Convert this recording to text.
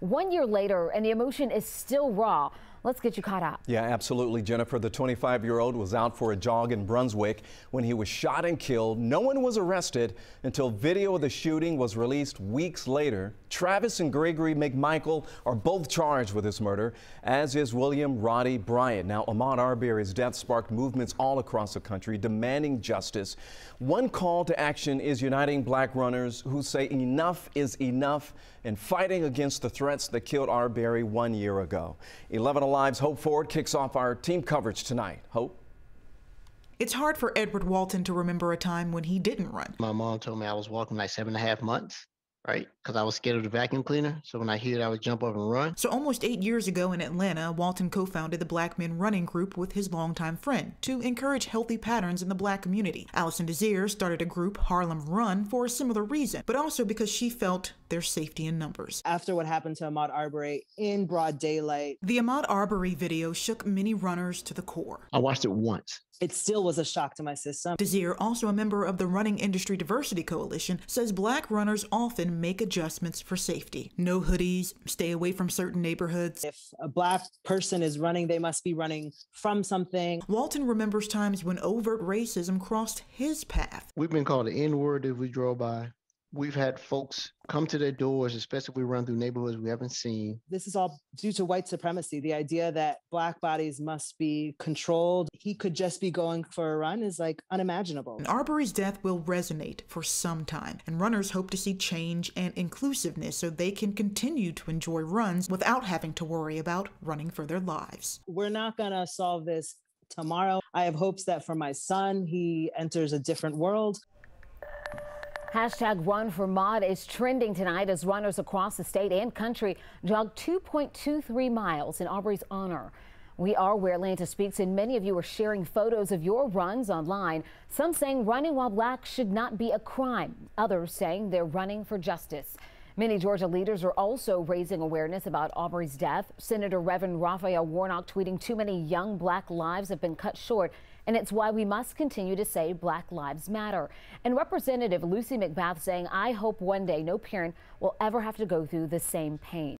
one year later and the emotion is still raw. Let's get you caught up. Yeah, absolutely, Jennifer. The 25 year old was out for a jog in Brunswick when he was shot and killed. No one was arrested until video of the shooting was released weeks later. Travis and Gregory McMichael are both charged with this murder, as is William Roddy Bryant. Now, Ahmaud Arbery's death sparked movements all across the country demanding justice. One call to action is uniting black runners who say enough is enough and fighting against the threats that killed Arbery one year ago. 11 Alive's Hope Ford kicks off our team coverage tonight. Hope? It's hard for Edward Walton to remember a time when he didn't run. My mom told me I was walking like seven and a half months right? Because I was scared of the vacuum cleaner. So when I hear it, I would jump up and run. So almost eight years ago in Atlanta, Walton co founded the Black Men Running Group with his longtime friend to encourage healthy patterns in the black community. Alison Desir started a group, Harlem Run, for a similar reason, but also because she felt there's safety in numbers. After what happened to Ahmaud Arbery in broad daylight, the Ahmaud Arbery video shook many runners to the core. I watched it once it still was a shock to my system. Desir, also a member of the Running Industry Diversity Coalition, says black runners often make adjustments for safety. No hoodies, stay away from certain neighborhoods. If a black person is running, they must be running from something. Walton remembers times when overt racism crossed his path. We've been called the N word if we drove by. We've had folks come to their doors, especially if we run through neighborhoods we haven't seen. This is all due to white supremacy. The idea that Black bodies must be controlled. He could just be going for a run is like unimaginable. And Arbery's death will resonate for some time, and runners hope to see change and inclusiveness so they can continue to enjoy runs without having to worry about running for their lives. We're not going to solve this tomorrow. I have hopes that for my son, he enters a different world. Hashtag Run for Maud is trending tonight as runners across the state and country jog 2.23 miles in Arbery's honor. We are where Atlanta speaks, and many of you are sharing photos of your runs online. Some saying running while black should not be a crime. Others saying they're running for justice. Many Georgia leaders are also raising awareness about Arbery's death. Senator Reverend Raphael Warnock tweeting too many young black lives have been cut short and it's why we must continue to say Black Lives Matter. And Representative Lucy McBath saying, I hope one day no parent will ever have to go through the same pain.